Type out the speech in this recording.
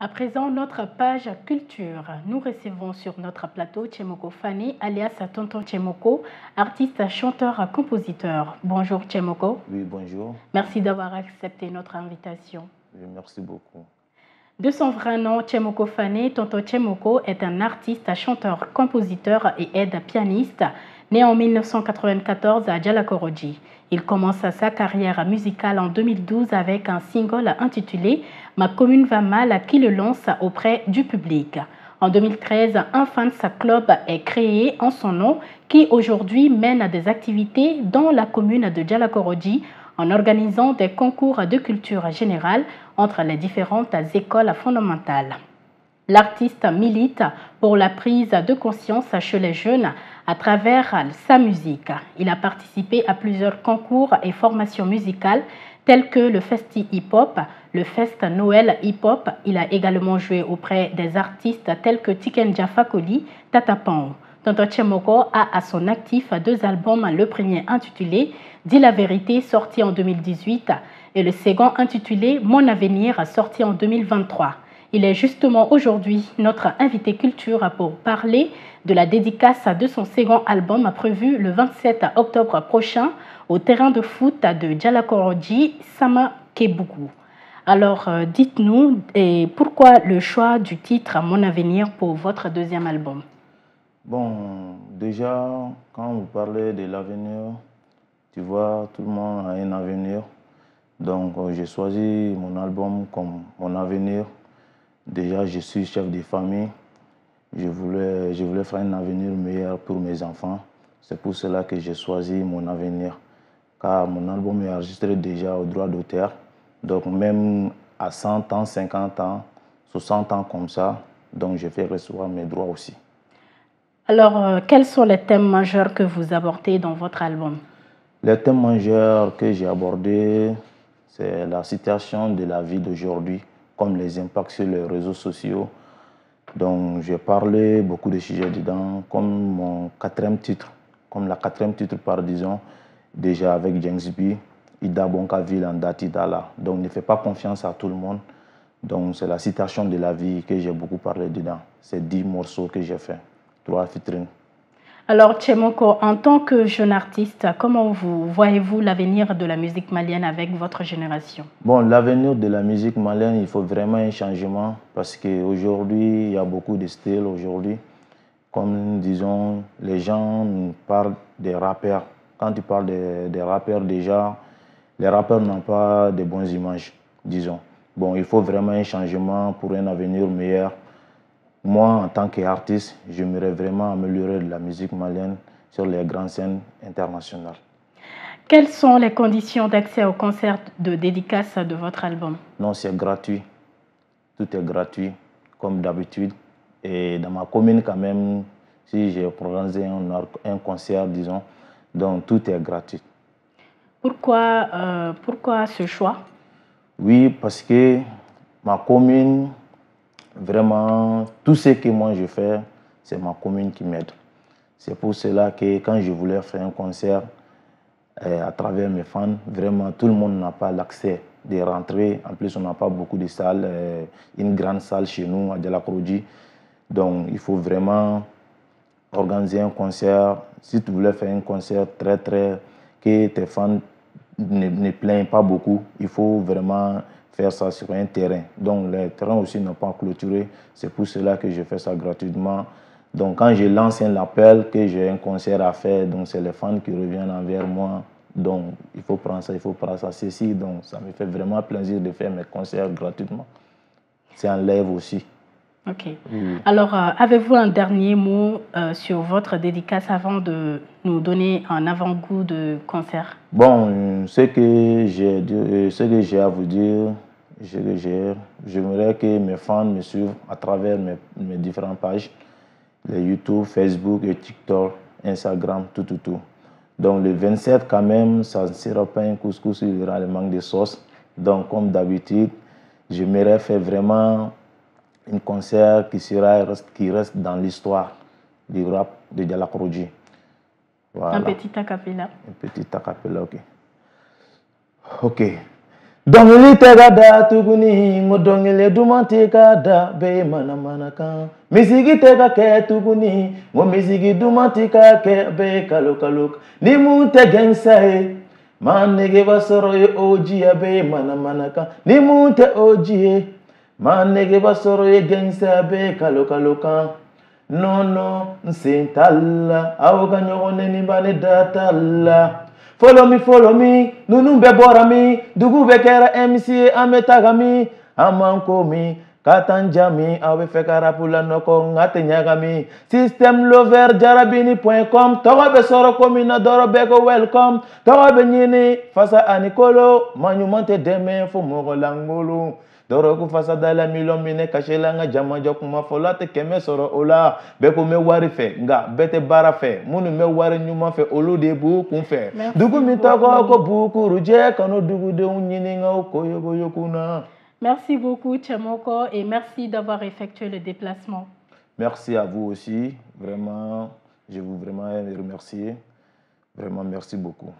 À présent, notre page culture. Nous recevons sur notre plateau Chemoko Fani, alias Tonton Chemoko, artiste, chanteur, compositeur. Bonjour Chemoko. Oui, bonjour. Merci d'avoir accepté notre invitation. Oui, merci beaucoup. De son vrai nom, Chemoko Fani, Tonton Chemoko est un artiste, chanteur, compositeur et aide pianiste, né en 1994 à Djalakoroji. Il commence sa carrière musicale en 2012 avec un single intitulé Ma commune va mal qui le lance auprès du public. En 2013, un fans club est créé en son nom qui aujourd'hui mène des activités dans la commune de Djalakoroji en organisant des concours de culture générale entre les différentes écoles fondamentales. L'artiste milite pour la prise de conscience chez les jeunes à travers sa musique. Il a participé à plusieurs concours et formations musicales tels que le Festi Hip Hop, le Fest Noël Hip Hop. Il a également joué auprès des artistes tels que Tiken Jafakoli, Tata Pan. Tonton Chemoko a à son actif deux albums, le premier intitulé Dis la vérité, sorti en 2018, et le second intitulé Mon avenir, sorti en 2023. Il est justement aujourd'hui notre invité culture pour parler de la dédicace de son second album prévu le 27 octobre prochain au terrain de foot de Djalakoroji, Sama Kebuku. Alors, euh, dites-nous pourquoi le choix du titre Mon avenir pour votre deuxième album? Bon, déjà, quand vous parlez de l'avenir, tu vois, tout le monde a un avenir. Donc, euh, j'ai choisi mon album comme mon avenir Déjà, je suis chef de famille. Je voulais, je voulais faire un avenir meilleur pour mes enfants. C'est pour cela que j'ai choisi mon avenir. Car mon album est enregistré déjà au droit d'auteur. Donc même à 100 ans, 50 ans, 60 ans comme ça, donc je fais recevoir mes droits aussi. Alors, euh, quels sont les thèmes majeurs que vous abordez dans votre album? Les thèmes majeurs que j'ai abordés, c'est la situation de la vie d'aujourd'hui, comme les impacts sur les réseaux sociaux. Donc, j'ai parlé beaucoup de sujets dedans, comme mon quatrième titre, comme la quatrième titre par disons, déjà avec James B, Ida Bonkaville en Dala. Donc, ne fais pas confiance à tout le monde. Donc, c'est la citation de la vie que j'ai beaucoup parlé dedans. C'est dix morceaux que j'ai fait, trois vitrines. Alors, Tchemoko, en tant que jeune artiste, comment vous voyez-vous l'avenir de la musique malienne avec votre génération? Bon, l'avenir de la musique malienne, il faut vraiment un changement parce qu'aujourd'hui, il y a beaucoup de styles aujourd'hui. Comme disons, les gens parlent des rappeurs. Quand tu parles des, des rappeurs, déjà, les rappeurs n'ont pas de bonnes images, disons. Bon, il faut vraiment un changement pour un avenir meilleur moi, en tant qu'artiste, j'aimerais vraiment améliorer la musique malienne sur les grandes scènes internationales. Quelles sont les conditions d'accès au concert de dédicace de votre album? Non, c'est gratuit. Tout est gratuit, comme d'habitude. Et dans ma commune, quand même, si j'ai organisé un, un, concert, disons, donc tout est gratuit. Pourquoi, euh, pourquoi ce choix? Oui, parce que ma commune, Vraiment, tout ce que moi je fais, c'est ma commune qui m'aide. C'est pour cela que quand je voulais faire un concert euh, à travers mes fans, vraiment tout le monde n'a pas l'accès de rentrer. En plus, on n'a pas beaucoup de salles, euh, une grande salle chez nous à Delakrodi. Donc, il faut vraiment organiser un concert. Si tu voulais faire un concert très, très, que tes fans ne, ne plaignent pas beaucoup, il faut vraiment faire ça sur un terrain. Donc les terrains aussi n'ont pas clôturé. C'est pour cela que je fais ça gratuitement. Donc quand je lance un appel, que j'ai un concert à faire, donc c'est les fans qui reviennent envers moi. Donc il faut prendre ça, il faut prendre ça, ceci. Donc ça me fait vraiment plaisir de faire mes concerts gratuitement. C'est un live aussi. Ok. Alors, euh, avez-vous un dernier mot euh, sur votre dédicace avant de nous donner un avant-goût de concert? Bon, ce que j'ai euh, ce que à vous dire, J'aimerais que mes fans me suivent à travers mes, mes, différentes pages, les YouTube, Facebook et TikTok, Instagram, tout, tout, tout. Donc le 27 quand même, ça ne sera pas un couscous, il y aura le manque de sauce. Donc comme d'habitude, j'aimerais faire vraiment un concert qui, sera, qui reste dans l'histoire du rap de Dialakrodi. Voilà. Un petit acapella. Un petit acapella, ok. Ok. Dɔnkili tɛ ka da tuguni n ko dɔnkili duman tɛ ka da bɛɛ ye manamana kan misigi tɛ ka kɛ tuguni n ko misigi duman tɛ ka kɛ bɛɛ ye kalo kalo ni mun tɛ gɛnsa ye maa nege b'a sɔrɔ ye o jiya bɛɛ ye manamana kan ni mun tɛ o ji ye maa nege b'a sɔrɔ ye gɛnsa bɛɛ ye kalo kalo kan nɔnɔ n sen t'a la aw ka ɲɔgɔn nɛni ba ne da t'a la. Follow me, follow me, nunu bɛ bɔra min dugu bɛ kɛra MC ye an bɛ taga min an m'an ko min ka t'an ja min aw bɛ fɛ ka rap lanɔgɔ nka tɛ ɲagami système lover jarabini point com tɔgɔ bɛ sɔrɔ ko min na dɔrɔn bɛɛ ko welcome. Tɔgɔ bɛ ɲini fasa ani kolo maa ɲuman tɛ dɛmɛ fo mɔgɔ langolo dɔrɔku fasada la miliyɔn minɛ kasɛ la an ka jamajɔ kuma fɔla tɛ kɛmɛ sɔrɔ o la bɛɛ ko n bɛ wari fɛ nka bɛɛ tɛ baara fɛ minnu bɛ wari ɲuman fɛ olu de b'u kun fɛ dugu min tɔgɔ ko bukurujɛ kanu dugudenw ɲininka koyokoyoku na. Merci beaucoup, Tchemoko, et merci d'avoir effectué le déplacement. Merci à vous aussi. Vraiment, je vous vraiment remercier. Vraiment, merci beaucoup.